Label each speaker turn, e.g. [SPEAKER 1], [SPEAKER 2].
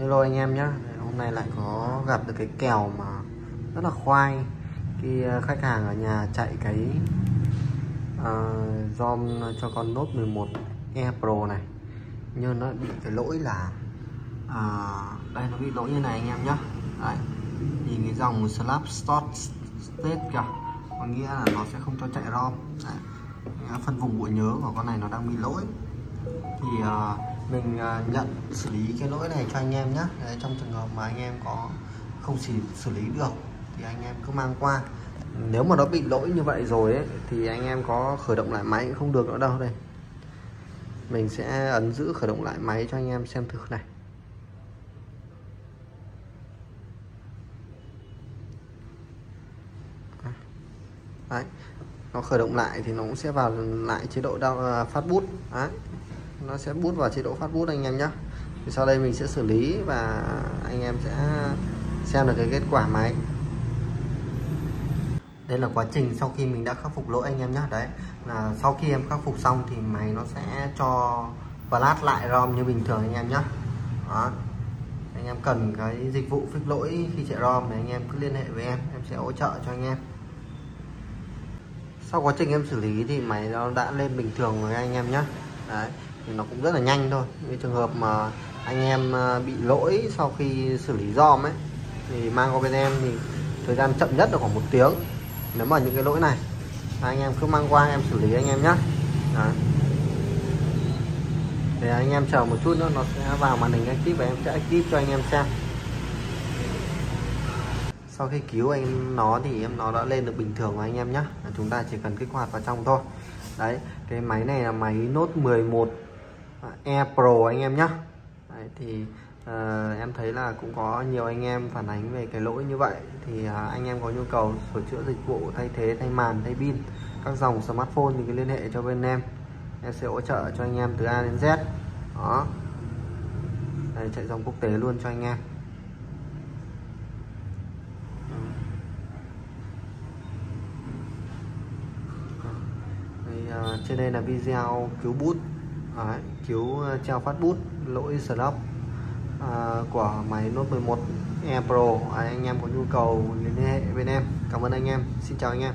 [SPEAKER 1] Hello anh em nhé Hôm nay lại có gặp được cái kèo mà rất là khoai. Khi ờ, khách hàng ở nhà chạy cái ờ, uh, ROM cho con Note 11 E Pro này. Nhưng nó bị cái lỗi là uh, Đây nó bị lỗi như này anh em nhé Đấy. Nhìn cái dòng Slap Start State kìa. Có nghĩa là nó sẽ không cho chạy ROM. Đấy. Phân vùng bộ nhớ của con này nó đang bị lỗi. Thì uh, mình à, nhận xử lý cái lỗi này cho anh em nhé Đấy, trong trường hợp mà anh em có không xử, xử lý được thì anh em cứ mang qua. Nếu mà nó bị lỗi như vậy rồi ấy, thì anh em có khởi động lại máy cũng không được nữa đâu đây. Mình sẽ ấn giữ khởi động lại máy cho anh em xem thử này. Đấy. nó khởi động lại thì nó cũng sẽ vào lại chế độ đau à, phát bút. Đấy nó sẽ bút vào chế độ phát bút anh em nhé thì sau đây mình sẽ xử lý và anh em sẽ xem được cái kết quả máy đây là quá trình sau khi mình đã khắc phục lỗi anh em nhé đấy, là sau khi em khắc phục xong thì máy nó sẽ cho flash lại rom như bình thường anh em nhé đó. Anh em cần cái dịch vụ fix lỗi khi chạy rom thì anh em cứ liên hệ với em em sẽ hỗ trợ cho anh em. Sau quá trình em xử lý thì máy nó đã lên bình thường rồi anh em nhé đấy nó cũng rất là nhanh thôi. Như trường hợp mà anh em ờ, bị lỗi sau khi xử lý dòm ấy, thì mang qua bên em thì thời gian chậm nhất là khoảng một tiếng. Nếu mà những cái lỗi này anh em cứ mang qua em xử lý anh em nhé để anh em chờ một chút nữa, nó sẽ vào màn hình active và em sẽ clip cho anh em xem. Sau khi cứu anh nó thì em nó đã lên được bình thường rồi anh em nhé chúng ta chỉ cần kích hoạt vào trong thôi. Đấy, cái máy này là máy nốt 11 E Pro anh em nhé Đấy, thì uh, em thấy là cũng có nhiều anh em phản ánh về cái lỗi như vậy. Thì uh, anh em có nhu cầu sửa chữa dịch vụ thay thế thay màn thay pin các dòng smartphone thì cứ liên hệ cho bên em. Em sẽ hỗ trợ cho anh em từ A đến Z. Đó. Đây, chạy dòng quốc tế luôn cho anh em. Đây, uh, ờ, trên đây là video cứu bút. Đấy, cứu ờ, treo phát bút lỗi slop à, ờ, của máy Note 11 E Pro. À, anh em có nhu cầu liên hệ bên em. Cảm ơn anh em. Xin chào anh em.